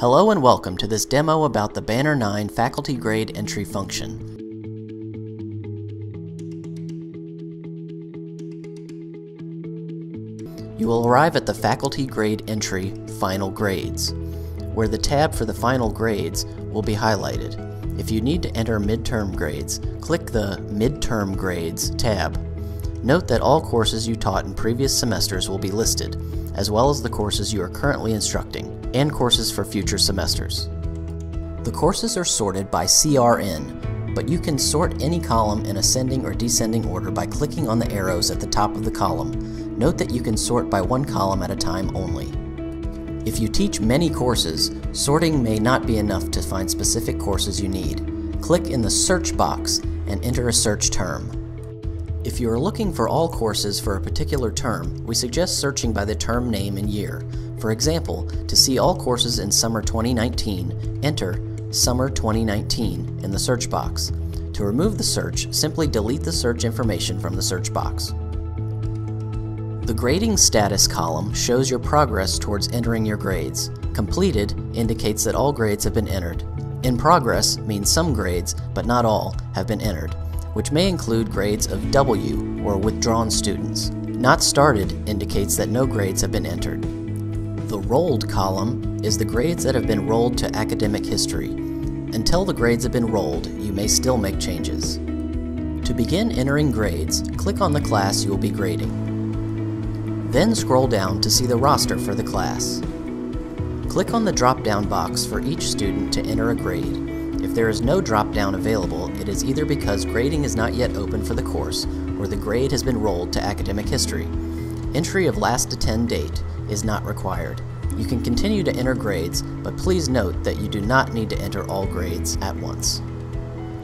Hello and welcome to this demo about the Banner 9 faculty grade entry function. You will arrive at the faculty grade entry final grades, where the tab for the final grades will be highlighted. If you need to enter midterm grades, click the Midterm Grades tab. Note that all courses you taught in previous semesters will be listed, as well as the courses you are currently instructing and courses for future semesters. The courses are sorted by CRN, but you can sort any column in ascending or descending order by clicking on the arrows at the top of the column. Note that you can sort by one column at a time only. If you teach many courses, sorting may not be enough to find specific courses you need. Click in the search box and enter a search term. If you are looking for all courses for a particular term, we suggest searching by the term name and year. For example, to see all courses in summer 2019, enter Summer 2019 in the search box. To remove the search, simply delete the search information from the search box. The grading status column shows your progress towards entering your grades. Completed indicates that all grades have been entered. In progress means some grades, but not all, have been entered, which may include grades of W or withdrawn students. Not started indicates that no grades have been entered. The rolled column is the grades that have been rolled to academic history. Until the grades have been rolled, you may still make changes. To begin entering grades, click on the class you will be grading. Then scroll down to see the roster for the class. Click on the drop-down box for each student to enter a grade. If there is no drop-down available, it is either because grading is not yet open for the course, or the grade has been rolled to academic history. Entry of last attend date is not required. You can continue to enter grades, but please note that you do not need to enter all grades at once.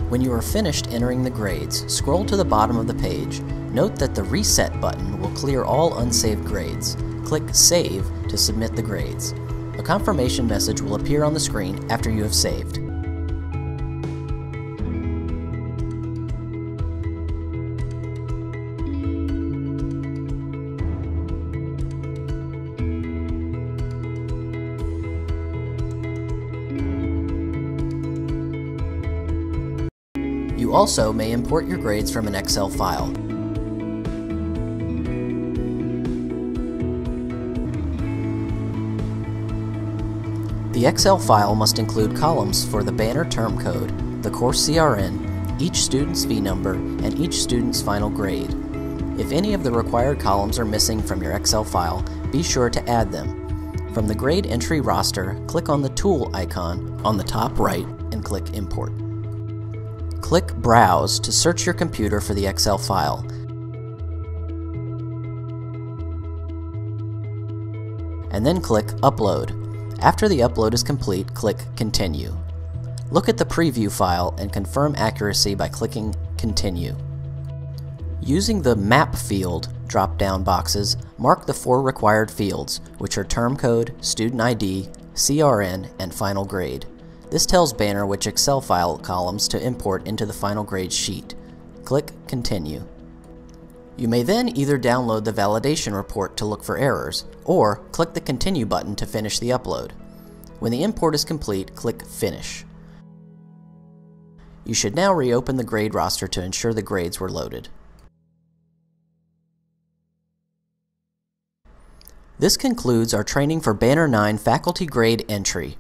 When you are finished entering the grades, scroll to the bottom of the page. Note that the Reset button will clear all unsaved grades. Click Save to submit the grades. A confirmation message will appear on the screen after you have saved. Also may import your grades from an Excel file. The Excel file must include columns for the banner term code, the course CRN, each student's V number, and each student's final grade. If any of the required columns are missing from your Excel file, be sure to add them. From the grade entry roster, click on the tool icon on the top right and click Import. Click Browse to search your computer for the Excel file. And then click Upload. After the upload is complete, click Continue. Look at the preview file and confirm accuracy by clicking Continue. Using the Map field drop-down boxes, mark the four required fields, which are term code, student ID, CRN, and final grade. This tells Banner which Excel file columns to import into the final grade sheet. Click Continue. You may then either download the validation report to look for errors, or click the Continue button to finish the upload. When the import is complete, click Finish. You should now reopen the grade roster to ensure the grades were loaded. This concludes our training for Banner 9 faculty grade entry.